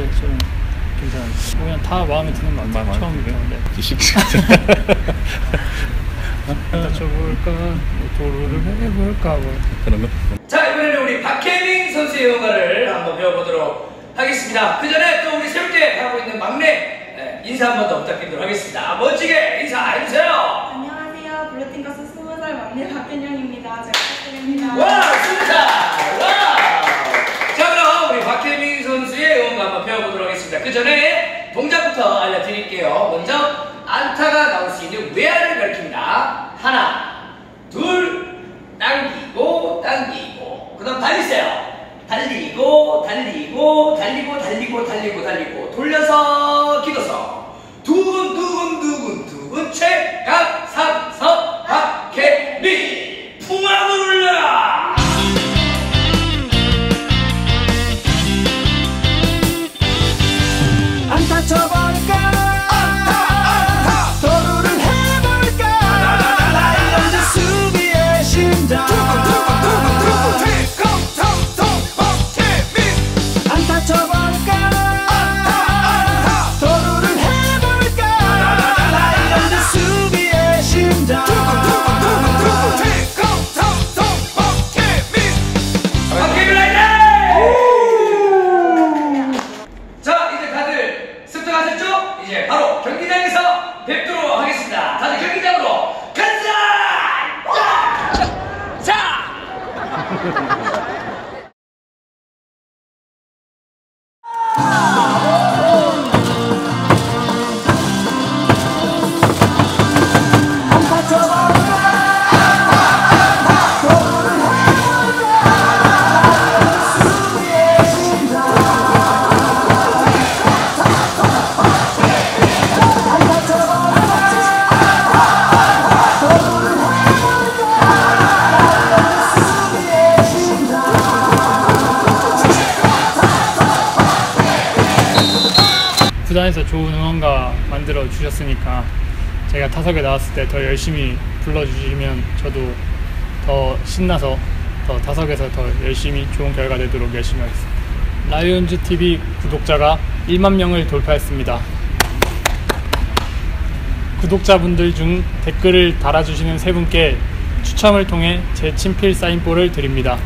네, 저는 괜찮아요. 그냥 다 마음에 드는 것 같아요. 마음에 처음부터. 드네요. 네. 식 다쳐볼까, 뭐 도루를 해볼까, 뭐. 그런 거. 자 이번에는 우리 박혜민 선수의 요가를 한번 배워보도록 하겠습니다. 그 전에 또 우리 새롭게 하고 있는 막내 네, 인사 한 번 더 부탁드리도록 하겠습니다. 멋지게 인사해주세요. 부터 알려드릴게요. 먼저 안타가 나올 수 있는 외야를 가리킵니다. 하나, 둘, 당기고 당기고 그 다음 달리세요. 달리고 달리고 달리고 달리고 달리고 달리고 돌려서 뵙도록 하겠습니다 다들 경기장으로 간다 자! 자! 구단에서 좋은 응원가 만들어 주셨으니까 제가 타석에 나왔을 때 더 열심히 불러주시면 저도 더 신나서 더 타석에서 더 열심히 좋은 결과 내도록 열심히 하겠습니다. 라이온즈 TV 구독자가 1만 명을 돌파했습니다. 구독자분들 중 댓글을 달아주시는 세 분께 추첨을 통해 제 친필 사인볼을 드립니다.